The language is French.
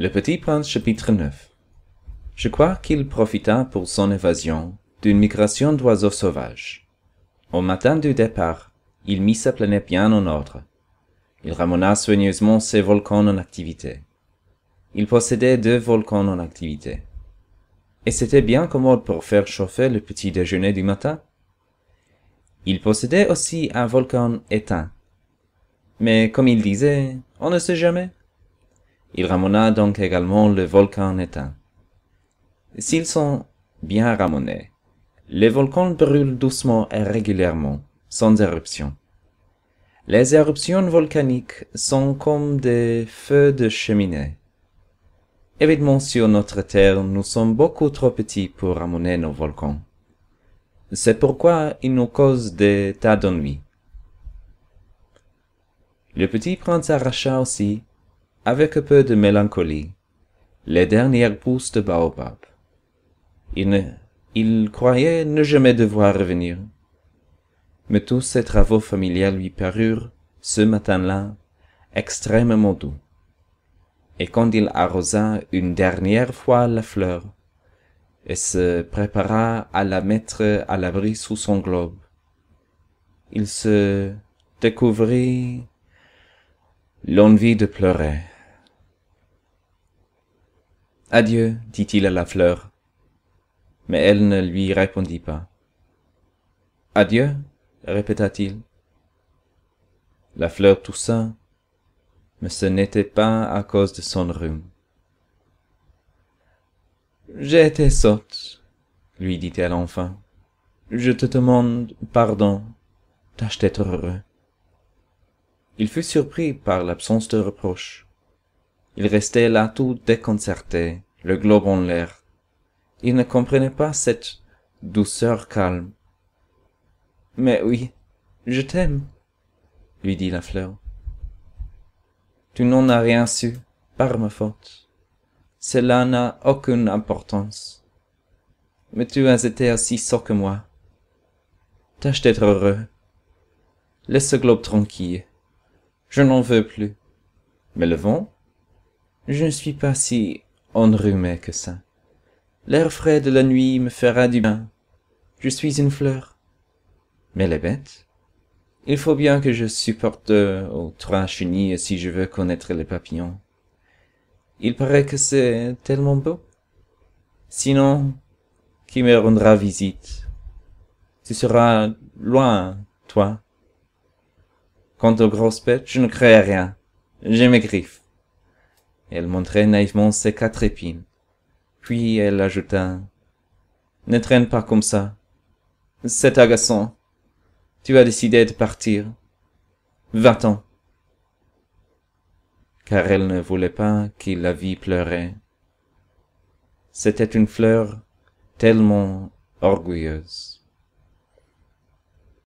Le Petit Prince chapitre 9 Je crois qu'il profita pour son évasion d'une migration d'oiseaux sauvages. Au matin du départ, il mit sa planète bien en ordre. Il ramena soigneusement ses volcans en activité. Il possédait deux volcans en activité. Et c'était bien commode pour faire chauffer le petit déjeuner du matin. Il possédait aussi un volcan éteint. Mais comme il disait, on ne sait jamais. Il ramena donc également le volcan éteint. S'ils sont bien ramenés, les volcans brûlent doucement et régulièrement, sans éruption. Les éruptions volcaniques sont comme des feux de cheminée. Évidemment, sur notre Terre, nous sommes beaucoup trop petits pour ramener nos volcans. C'est pourquoi ils nous causent des tas d'ennuis. Le petit prince arracha aussi, avec un peu de mélancolie, les dernières pousses de baobab. Il, il croyait ne jamais devoir revenir. Mais tous ses travaux familiers lui parurent, ce matin-là, extrêmement doux. Et quand il arrosa une dernière fois la fleur, et se prépara à la mettre à l'abri sous son globe, il se découvrit l'envie de pleurer. Adieu, dit-il à la fleur, mais elle ne lui répondit pas. Adieu, répéta-t-il. La fleur toussa, mais ce n'était pas à cause de son rhume. J'ai été sotte, lui dit-elle enfin. Je te demande pardon. Tâche d'être heureux. Il fut surpris par l'absence de reproche. Il restait là tout déconcerté, le globe en l'air. Il ne comprenait pas cette douceur calme. Mais oui, je t'aime, lui dit la fleur. Tu n'en as rien su, par ma faute. Cela n'a aucune importance. Mais tu as été aussi sot que moi. Tâche d'être heureux. Laisse ce globe tranquille. Je n'en veux plus. Mais le vent? Je ne suis pas si enrhumé que ça. L'air frais de la nuit me fera du bien. Je suis une fleur. Mais les bêtes? Il faut bien que je supporte aux trois chenilles si je veux connaître les papillons. Il paraît que c'est tellement beau. Sinon, qui me rendra visite? Tu seras loin, toi. Quant aux grosses bêtes, je ne crée rien. J'ai mes griffes. Elle montrait naïvement ses quatre épines. Puis elle ajouta, Ne traîne pas comme ça. C'est agaçant. Tu as décidé de partir. Va-t'en. Car elle ne voulait pas qu'il la vît pleurer. C'était une fleur tellement orgueilleuse.